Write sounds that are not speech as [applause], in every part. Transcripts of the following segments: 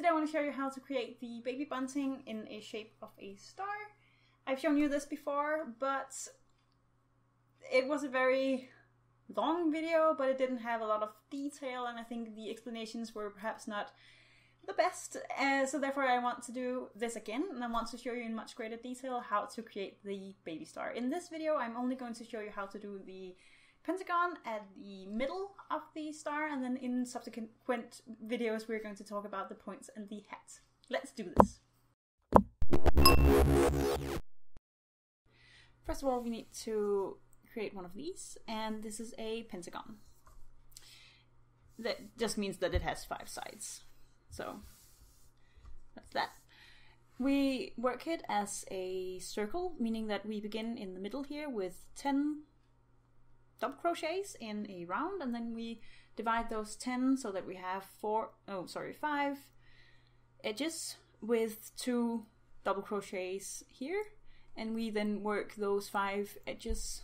Today I want to show you how to create the baby bunting in a shape of a star. I've shown you this before, but it was a very long video, but it didn't have a lot of detail, and I think the explanations were perhaps not the best. Uh, so therefore, I want to do this again, and I want to show you in much greater detail how to create the baby star. In this video, I'm only going to show you how to do the pentagon at the middle of the star, and then in subsequent videos, we're going to talk about the points and the hat. Let's do this. First of all, we need to create one of these, and this is a pentagon. That just means that it has five sides. So that's that. We work it as a circle, meaning that we begin in the middle here with 10 double crochets in a round, and then we divide those 10 so that we have four, oh, sorry, five edges with two double crochets here, and we then work those five edges.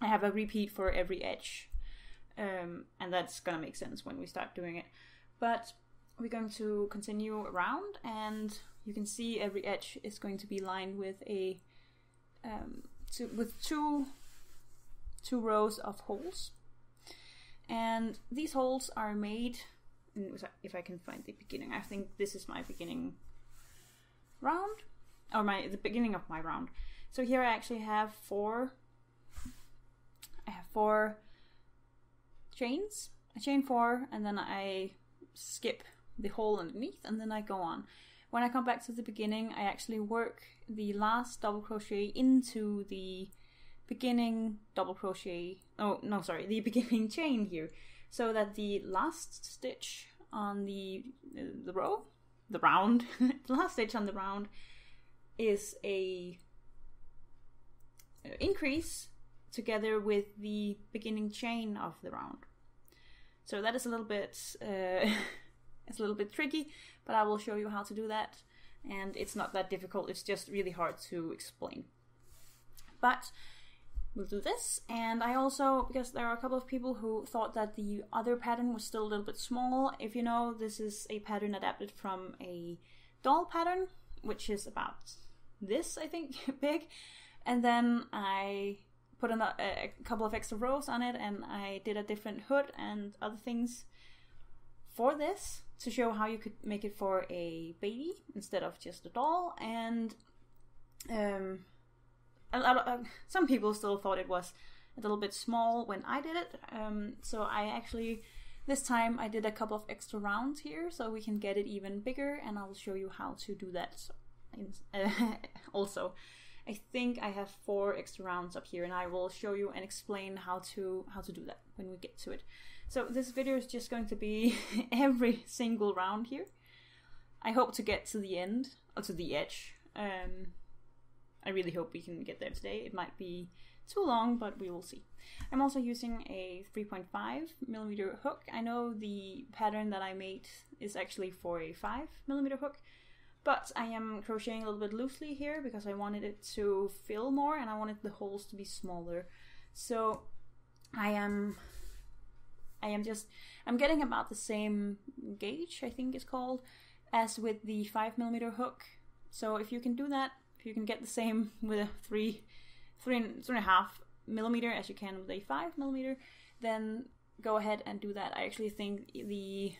I have a repeat for every edge, um, and that's gonna make sense when we start doing it. But we're going to continue around, and you can see every edge is going to be lined with a um, two, with two two rows of holes. And these holes are made, if I can find the beginning, I think this is my beginning round, or my the beginning of my round. So here I actually have four, I have four chains, I chain four, and then I skip the hole underneath, and then I go on. When I come back to the beginning, I actually work the last double crochet into the beginning double crochet oh no sorry the [laughs] beginning chain here so that the last stitch on the the row the round [laughs] the last stitch on the round is a increase together with the beginning chain of the round. So that is a little bit uh, [laughs] it's a little bit tricky but I will show you how to do that and it's not that difficult it's just really hard to explain. But we'll do this. And I also, because there are a couple of people who thought that the other pattern was still a little bit small. If you know, this is a pattern adapted from a doll pattern, which is about this, I think, [laughs] big. And then I put a, a couple of extra rows on it and I did a different hood and other things for this to show how you could make it for a baby instead of just a doll. And um, uh, some people still thought it was a little bit small when I did it. Um, so I actually this time I did a couple of extra rounds here so we can get it even bigger, and I will show you how to do that. Uh, [laughs] also, I think I have four extra rounds up here, and I will show you and explain how to how to do that when we get to it. So this video is just going to be [laughs] every single round here. I hope to get to the end, or to the edge. Um, I really hope we can get there today. It might be too long, but we will see. I'm also using a 3.5 millimeter hook. I know the pattern that I made is actually for a 5 millimeter hook, but I am crocheting a little bit loosely here because I wanted it to fill more and I wanted the holes to be smaller. So I am I am just I'm getting about the same gauge, I think it's called, as with the 5 millimeter hook. So if you can do that, you can get the same with a three, three and, three and a half millimeter as you can with a five millimeter, then go ahead and do that. I actually think the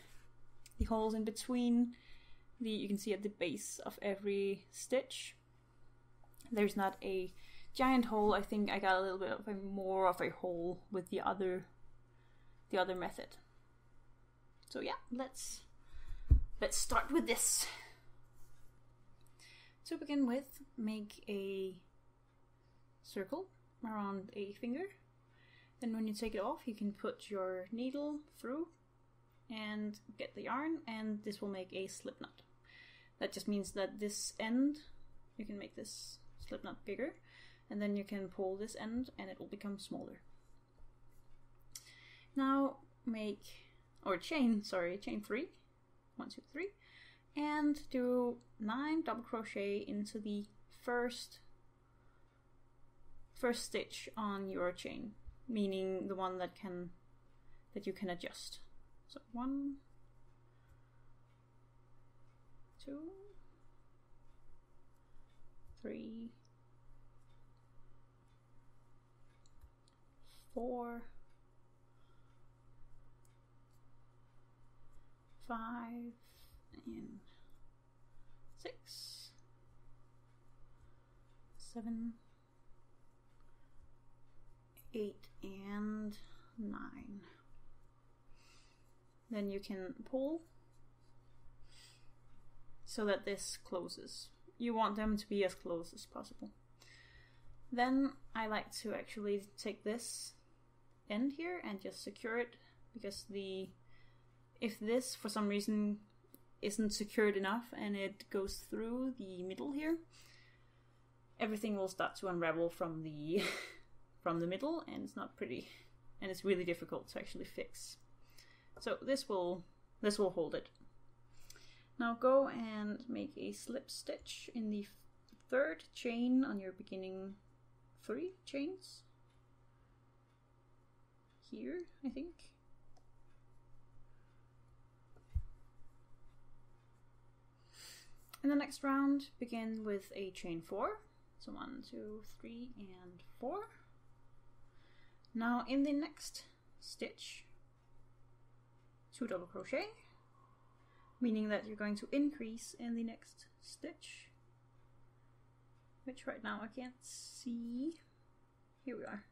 the holes in between the you can see at the base of every stitch there's not a giant hole. I think i got a little bit of a more of a hole with the other the other method. So yeah let's let's start with this to begin with, make a circle around a finger. Then when you take it off, you can put your needle through and get the yarn, and this will make a slip knot. That just means that this end, you can make this slip knot bigger, and then you can pull this end and it will become smaller. Now make, or chain, sorry, chain three, one, two, three, and do nine double crochet into the first first stitch on your chain meaning the one that can that you can adjust. So one two, three, four, five, and six, seven, eight, and nine. Then you can pull so that this closes. You want them to be as close as possible. Then I like to actually take this end here and just secure it because the if this for some reason isn't secured enough and it goes through the middle here, everything will start to unravel from the [laughs] from the middle and it's not pretty and it's really difficult to actually fix. So this will this will hold it. Now go and make a slip stitch in the third chain on your beginning three chains. Here, I think. In the next round, begin with a chain four. So one, two, three, and four. Now in the next stitch, two double crochet, meaning that you're going to increase in the next stitch, which right now I can't see. Here we are.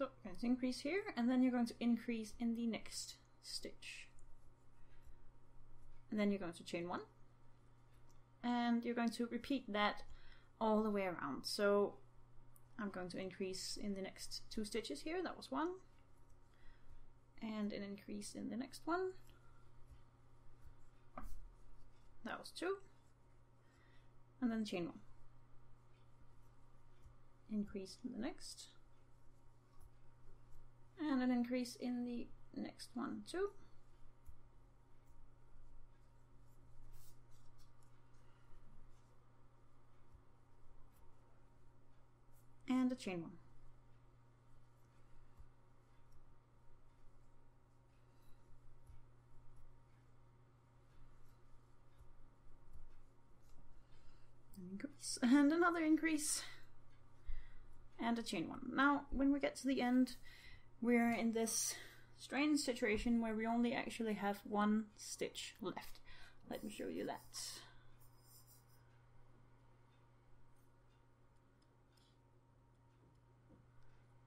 So you're going to increase here, and then you're going to increase in the next stitch. And then you're going to chain one. And you're going to repeat that all the way around. So I'm going to increase in the next two stitches here. That was one. And an increase in the next one. That was two. And then chain one. Increase in the next. And an increase in the next one too. and a chain one. increase and another increase and a chain one. Now when we get to the end we're in this strange situation where we only actually have one stitch left. Let me show you that.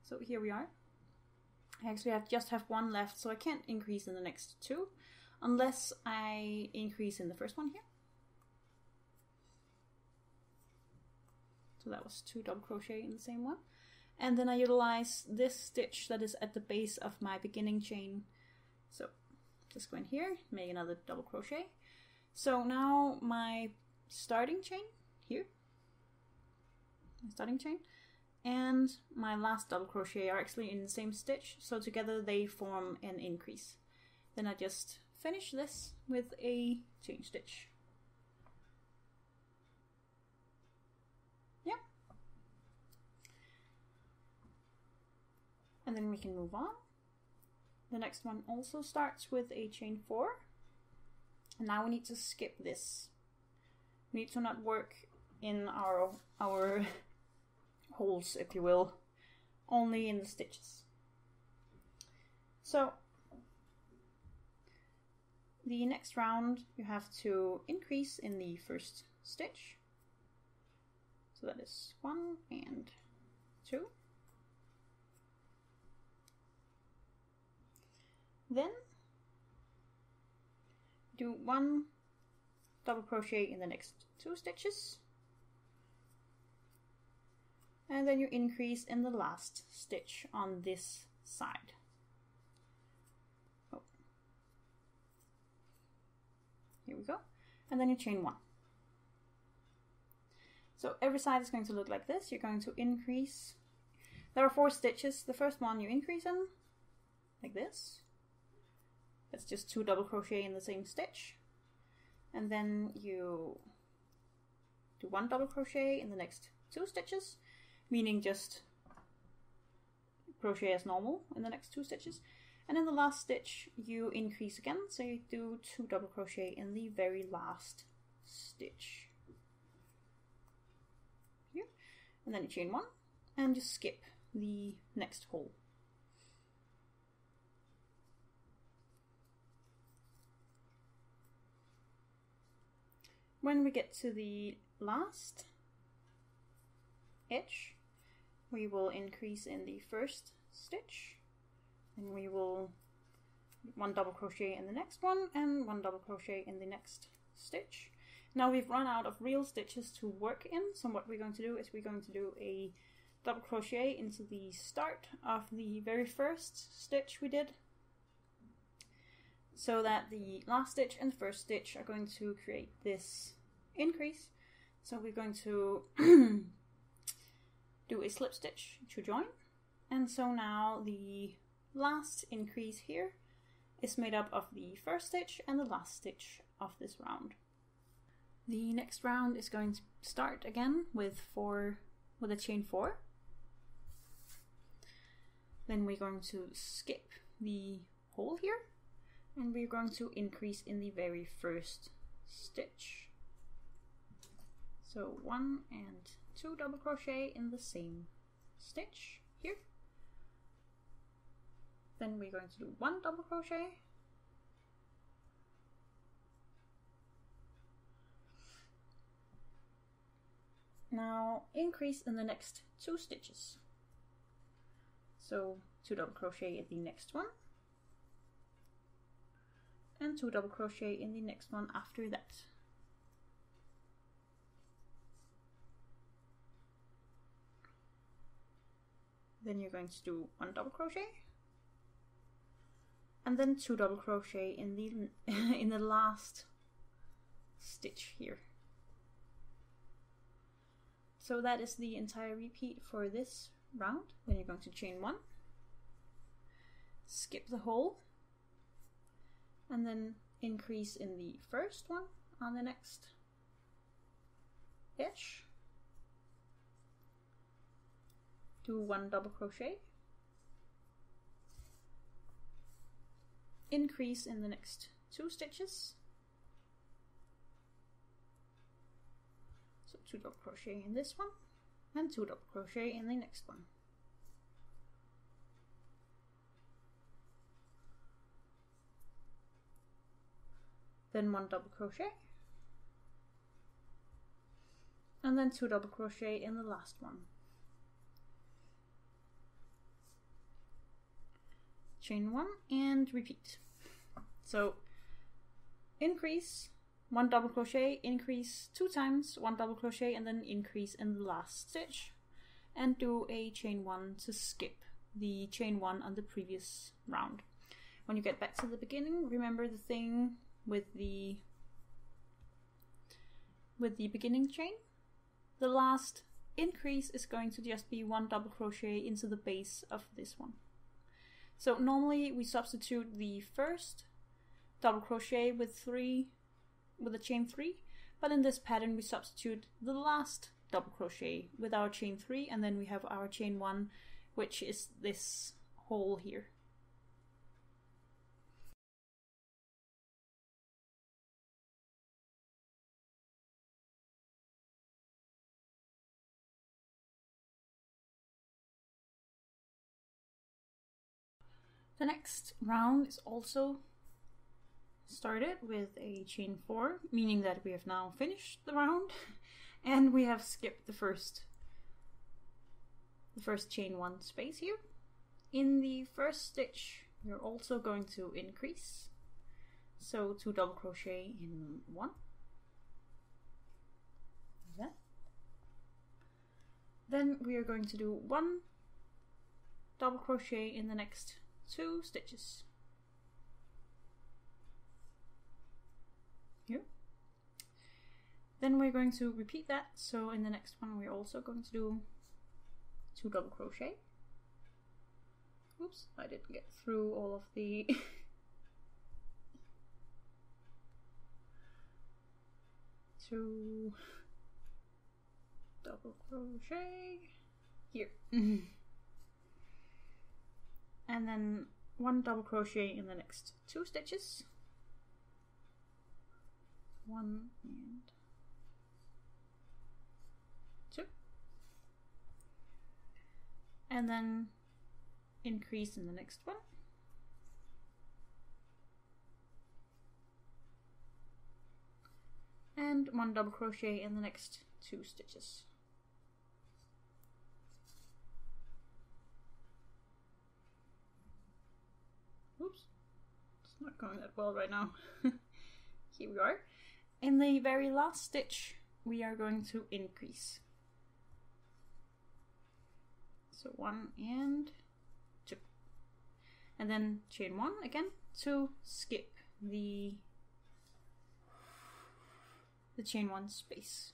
So here we are. I actually have just have one left, so I can't increase in the next two unless I increase in the first one here. So that was two double crochet in the same one. And then I utilize this stitch that is at the base of my beginning chain. So just go in here, make another double crochet. So now my starting chain here, my starting chain, and my last double crochet are actually in the same stitch so together they form an increase then I just finish this with a chain stitch and then we can move on the next one also starts with a chain 4 and now we need to skip this we need to not work in our our [laughs] holes, if you will, only in the stitches. So, the next round you have to increase in the first stitch. So that is one and two. Then do one double crochet in the next two stitches and then you increase in the last stitch on this side. Oh. Here we go. And then you chain one. So every side is going to look like this. You're going to increase. There are four stitches. The first one you increase in, like this. It's just two double crochet in the same stitch. And then you do one double crochet in the next two stitches meaning just crochet as normal in the next two stitches. And in the last stitch, you increase again, so you do two double crochet in the very last stitch. Here. And then you chain one, and just skip the next hole. When we get to the last edge, we will increase in the first stitch and we will one double crochet in the next one and one double crochet in the next stitch. Now we've run out of real stitches to work in, so what we're going to do is we're going to do a double crochet into the start of the very first stitch we did so that the last stitch and the first stitch are going to create this increase. So we're going to [clears throat] do a slip stitch to join. And so now the last increase here is made up of the first stitch and the last stitch of this round. The next round is going to start again with four with a chain four. Then we're going to skip the hole here and we're going to increase in the very first stitch. So one and two double crochet in the same stitch here. Then we're going to do one double crochet. Now increase in the next two stitches. So two double crochet in the next one and two double crochet in the next one after that. Then you're going to do one double crochet and then two double crochet in the [laughs] in the last stitch here. So that is the entire repeat for this round. Then you're going to chain one, skip the hole, and then increase in the first one on the next edge. Do one double crochet, increase in the next two stitches. So two double crochet in this one and two double crochet in the next one. Then one double crochet and then two double crochet in the last one. Chain one and repeat. So increase one double crochet, increase two times, one double crochet, and then increase in the last stitch, and do a chain one to skip the chain one on the previous round. When you get back to the beginning, remember the thing with the with the beginning chain. The last increase is going to just be one double crochet into the base of this one. So normally we substitute the first double crochet with three with a chain three but in this pattern we substitute the last double crochet with our chain three and then we have our chain one which is this hole here The next round is also started with a chain 4, meaning that we have now finished the round [laughs] and we have skipped the first the first chain 1 space here. In the first stitch you're also going to increase. So two double crochet in one. Like that. Then we are going to do one double crochet in the next two stitches. Here. Then we're going to repeat that, so in the next one we're also going to do two double crochet. Oops, I didn't get through all of the [laughs] two double crochet here. [laughs] and then one double crochet in the next two stitches. One and two. And then increase in the next one. And one double crochet in the next two stitches Oops, it's not going that well right now. [laughs] Here we are. In the very last stitch, we are going to increase. So one and two. And then chain one again to skip the the chain one space.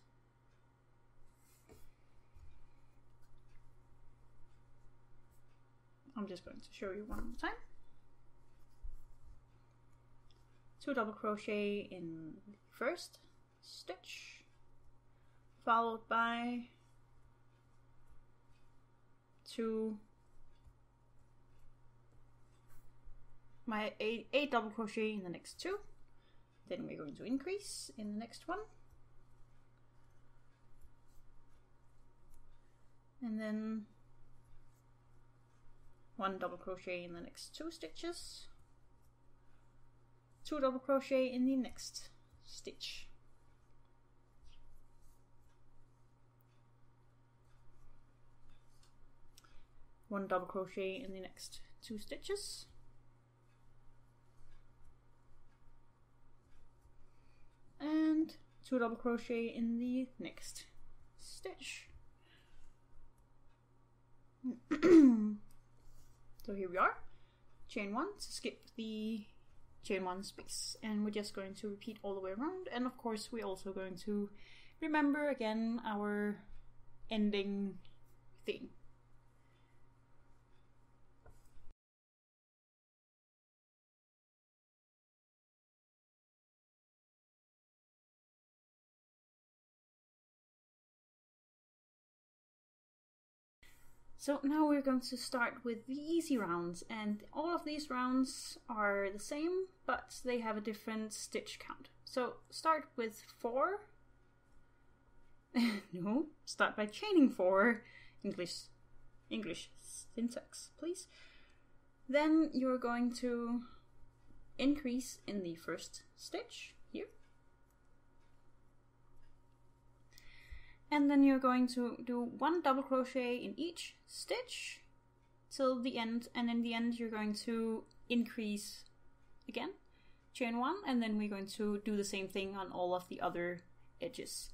I'm just going to show you one more time. Two double crochet in first stitch followed by two my eight, eight double crochet in the next two. Then we're going to increase in the next one. And then one double crochet in the next two stitches two double crochet in the next stitch. One double crochet in the next two stitches. And two double crochet in the next stitch. [clears throat] so here we are. Chain one to skip the chain one space and we're just going to repeat all the way around and of course we're also going to remember again our ending theme So now we're going to start with the easy rounds and all of these rounds are the same but they have a different stitch count. So start with four. [laughs] no, start by chaining four. English English syntax, please. Then you're going to increase in the first stitch and then you're going to do one double crochet in each stitch till the end. And in the end you're going to increase again chain one. And then we're going to do the same thing on all of the other edges.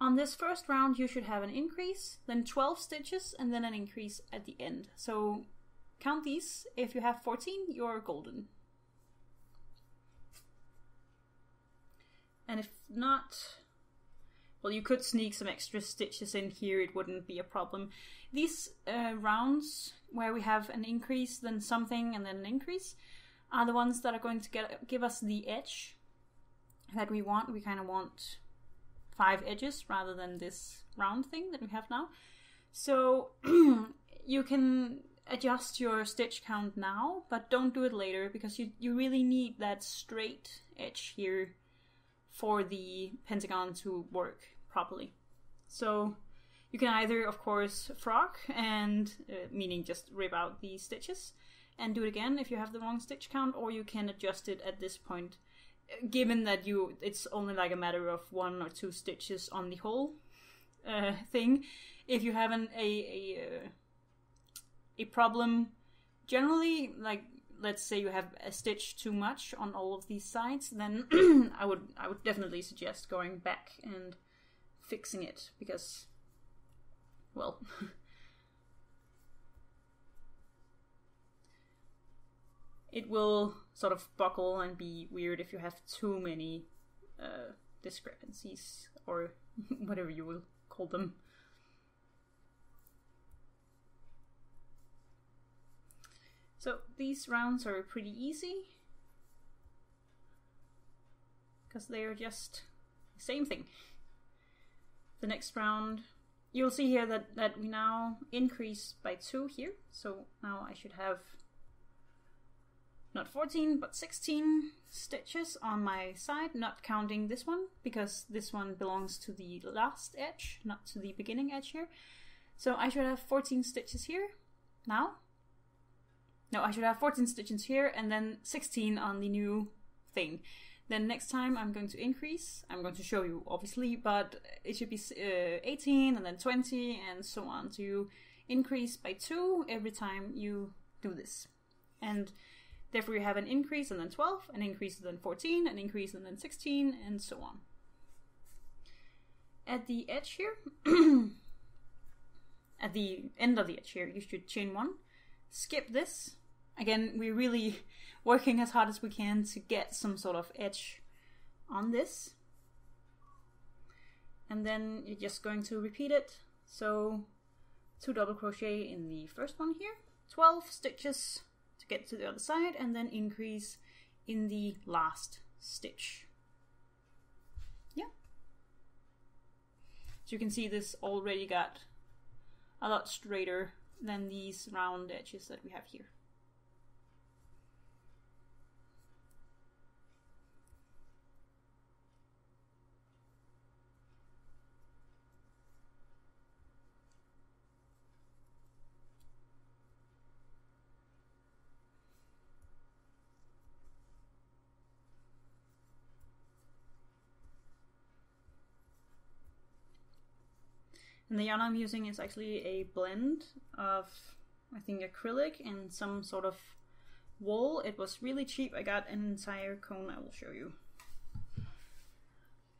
On this first round you should have an increase then 12 stitches and then an increase at the end. So count these. If you have 14 you're golden. And if not well, you could sneak some extra stitches in here, it wouldn't be a problem. These uh, rounds where we have an increase, then something, and then an increase, are the ones that are going to get give us the edge that we want. We kind of want five edges rather than this round thing that we have now. So [clears throat] you can adjust your stitch count now, but don't do it later because you, you really need that straight edge here for the pentagon to work properly. So you can either, of course, frog and uh, meaning just rip out the stitches and do it again if you have the wrong stitch count, or you can adjust it at this point, given that you it's only like a matter of one or two stitches on the whole uh, thing. If you have an, a a uh, a problem, generally like let's say you have a stitch too much on all of these sides, then [clears throat] I would I would definitely suggest going back and fixing it because, well, [laughs] it will sort of buckle and be weird if you have too many uh, discrepancies or [laughs] whatever you will call them. So these rounds are pretty easy. Because they are just the same thing the next round, you'll see here that, that we now increase by 2 here. So now I should have not 14 but 16 stitches on my side, not counting this one because this one belongs to the last edge, not to the beginning edge here. So I should have 14 stitches here now. No, I should have 14 stitches here and then 16 on the new thing. Then next time I'm going to increase. I'm going to show you obviously, but it should be uh, 18 and then 20 and so on. So you increase by 2 every time you do this. And therefore you have an increase and then 12, an increase and then 14, an increase and then 16 and so on. At the edge here, [coughs] at the end of the edge here, you should chain 1, skip this. Again, we're really working as hard as we can to get some sort of edge on this. And then you're just going to repeat it. So two double crochet in the first one here, 12 stitches to get to the other side, and then increase in the last stitch. Yeah. So you can see this already got a lot straighter than these round edges that we have here. And the yarn I'm using is actually a blend of, I think, acrylic and some sort of wool. It was really cheap. I got an entire cone, I will show you.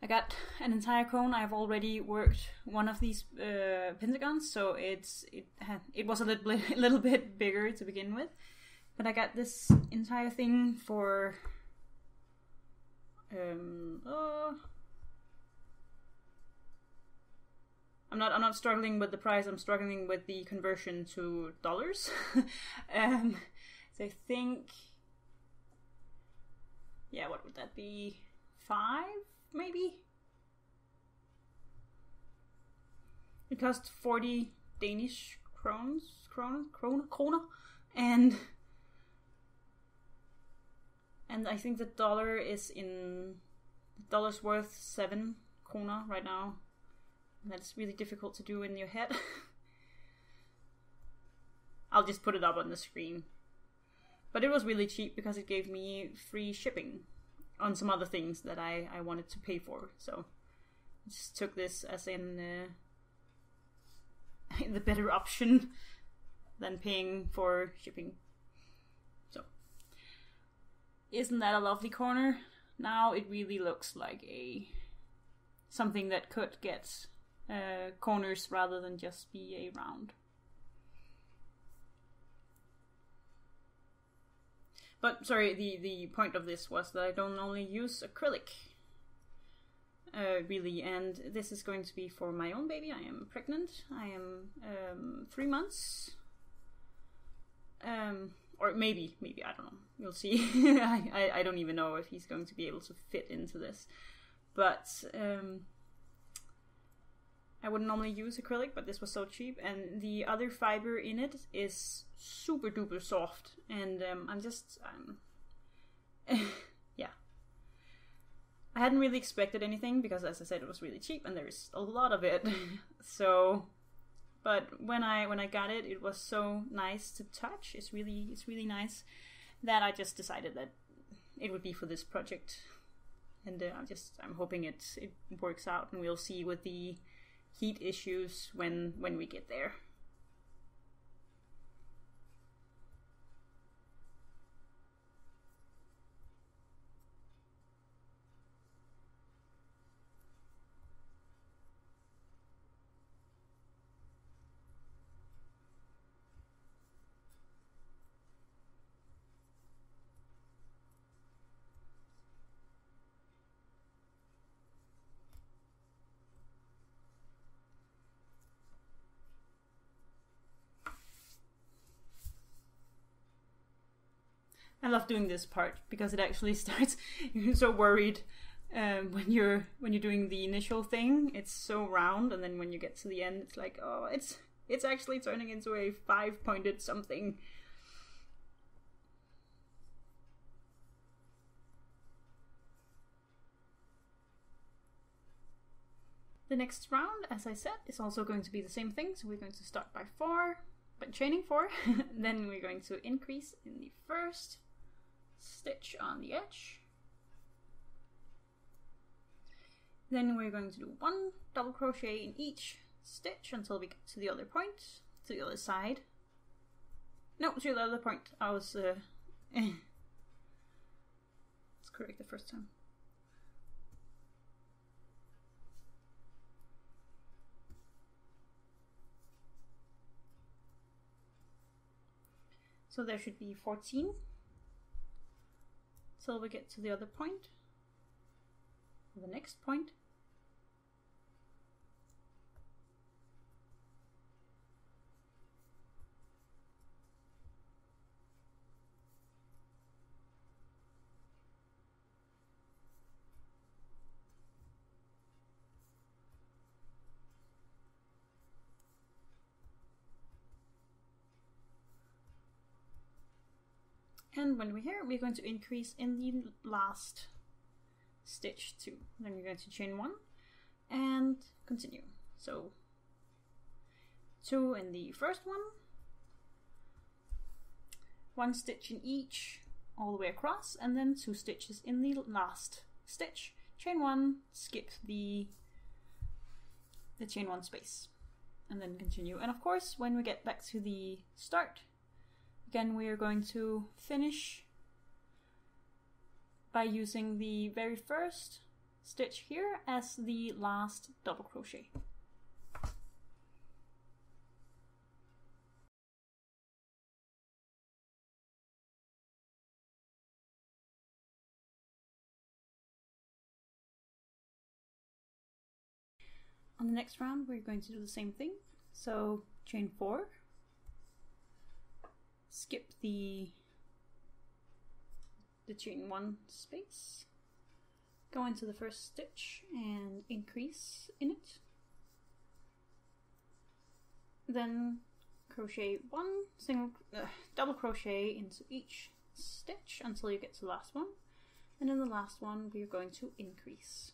I got an entire cone. I've already worked one of these uh, pentagons, so it's it had it was a little bit, a [laughs] little bit bigger to begin with. But I got this entire thing for um, uh, I'm not I'm not struggling with the price. I'm struggling with the conversion to dollars. [laughs] um, so I think, yeah, what would that be? Five, maybe. It cost forty Danish krones, krone, krone, krone, and and I think the dollar is in dollars worth seven krona right now. That's really difficult to do in your head. [laughs] I'll just put it up on the screen. But it was really cheap because it gave me free shipping on some other things that I, I wanted to pay for. So I just took this as in uh, [laughs] the better option than paying for shipping. So isn't that a lovely corner? Now it really looks like a something that could get uh, corners rather than just be a round. But sorry, the, the point of this was that I don't only use acrylic, uh, really, and this is going to be for my own baby. I am pregnant. I am um, three months. Um, or maybe, maybe I don't know. You'll see. [laughs] I, I, I don't even know if he's going to be able to fit into this, but um, I would normally use acrylic, but this was so cheap, and the other fiber in it is super duper soft, and um, I'm just, um, [laughs] yeah. I hadn't really expected anything because, as I said, it was really cheap, and there's a lot of it. [laughs] so, but when I when I got it, it was so nice to touch. It's really it's really nice that I just decided that it would be for this project, and uh, I'm just I'm hoping it it works out, and we'll see with the heat issues when when we get there. love doing this part because it actually [laughs] starts. You're so worried um, when you're when you're doing the initial thing. It's so round, and then when you get to the end, it's like, oh, it's it's actually turning into a five pointed something. The next round, as I said, is also going to be the same thing. So we're going to start by four, but chaining four. [laughs] then we're going to increase in the first, stitch on the edge. Then we're going to do one double crochet in each stitch until we get to the other point, to the other side. No, to the other point. I was. Uh, [laughs] it's correct the first time. So there should be 14 till we get to the other point, the next point. When we're here, we're going to increase in the last stitch too. Then you're going to chain one and continue. So two in the first one, one stitch in each all the way across, and then two stitches in the last stitch. Chain one, skip the the chain one space, and then continue. And of course, when we get back to the start, Again, we are going to finish by using the very first stitch here as the last double crochet. On the next round, we're going to do the same thing. So chain four, skip the the chain one space, go into the first stitch and increase in it. Then crochet one single uh, double crochet into each stitch until you get to the last one. And in the last one, we're going to increase.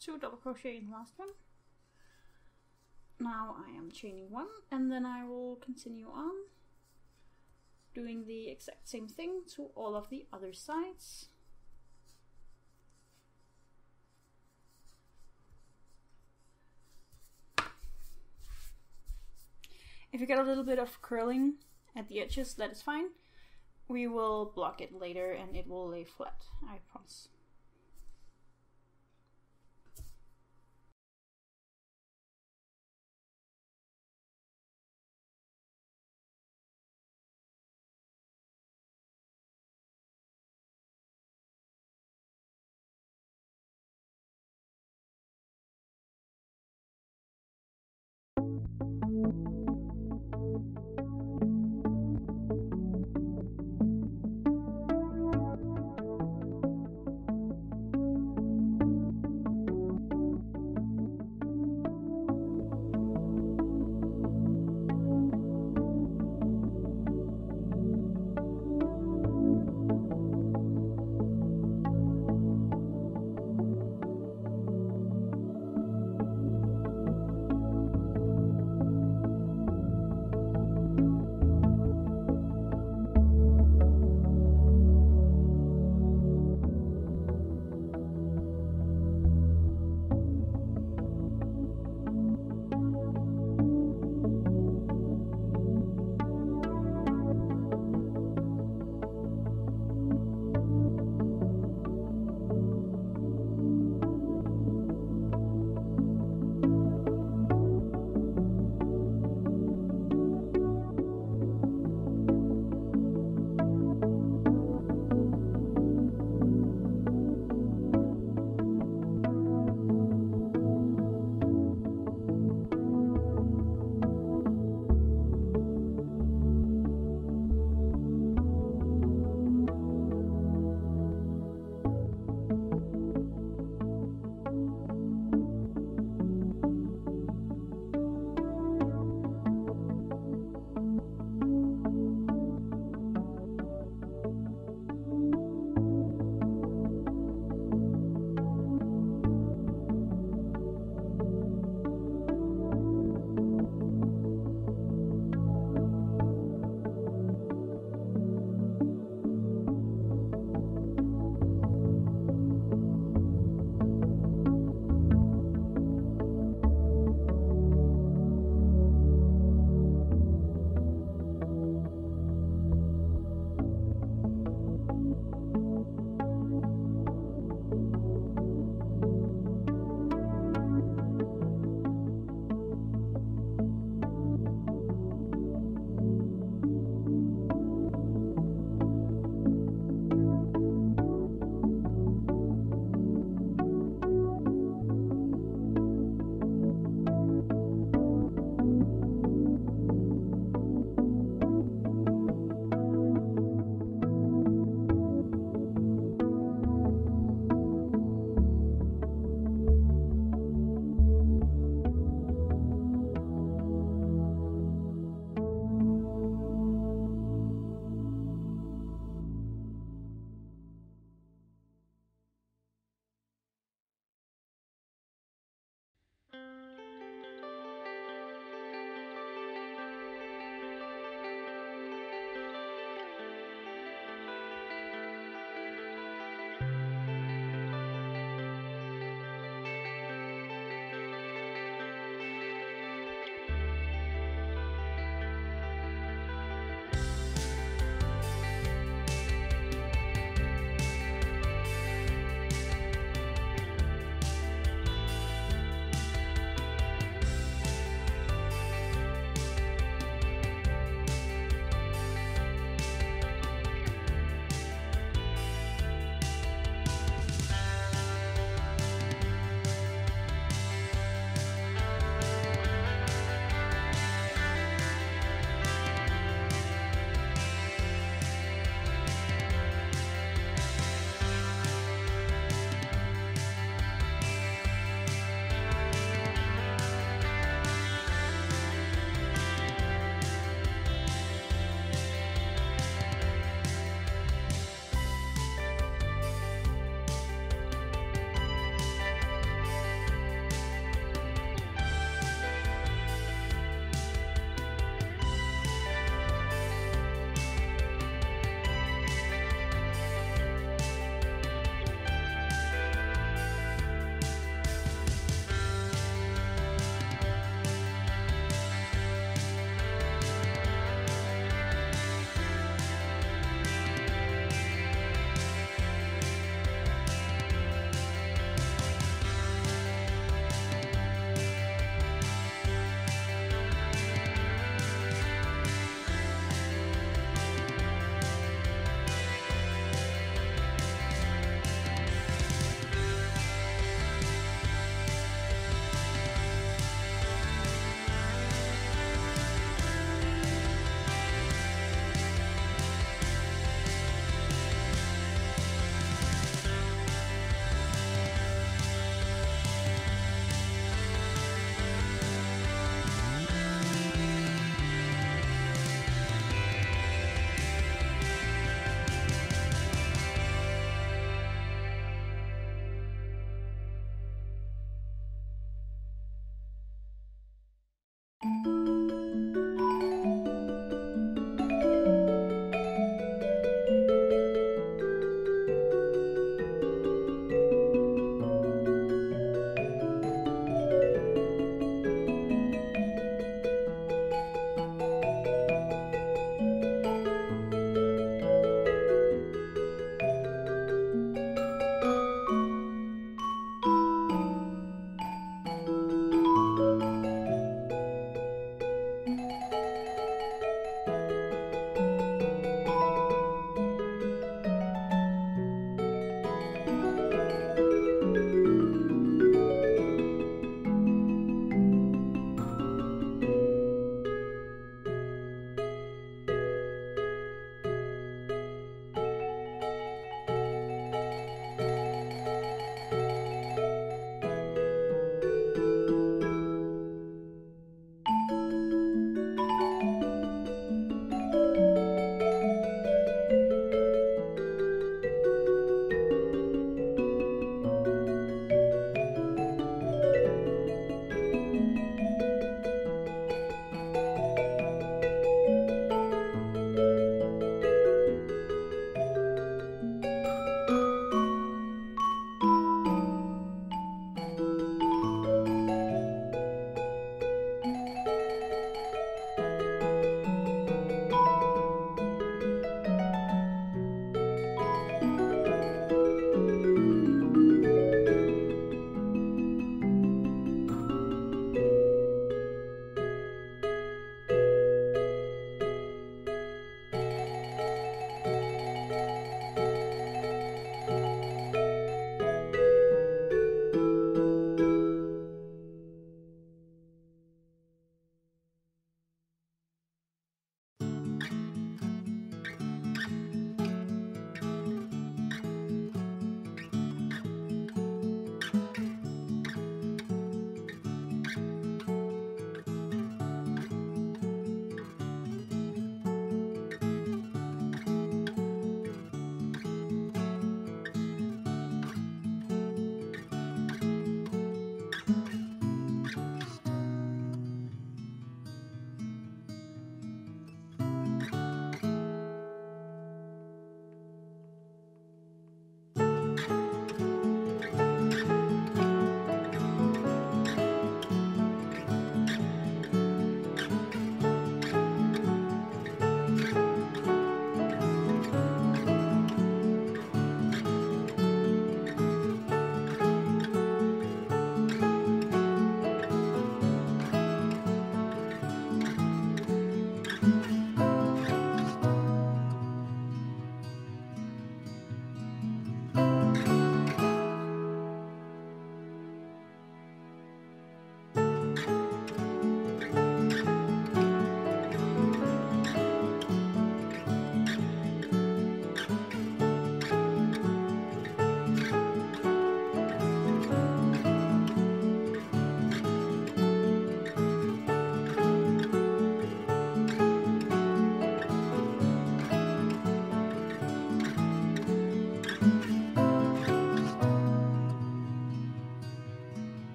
Two double crochet in the last one now I am chaining one and then I will continue on doing the exact same thing to all of the other sides If you get a little bit of curling at the edges, that is fine. We will block it later and it will lay flat, I promise.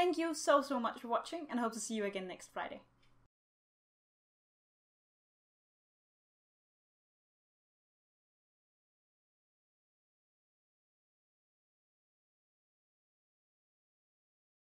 Thank you so so much for watching, and hope to see you again next Friday.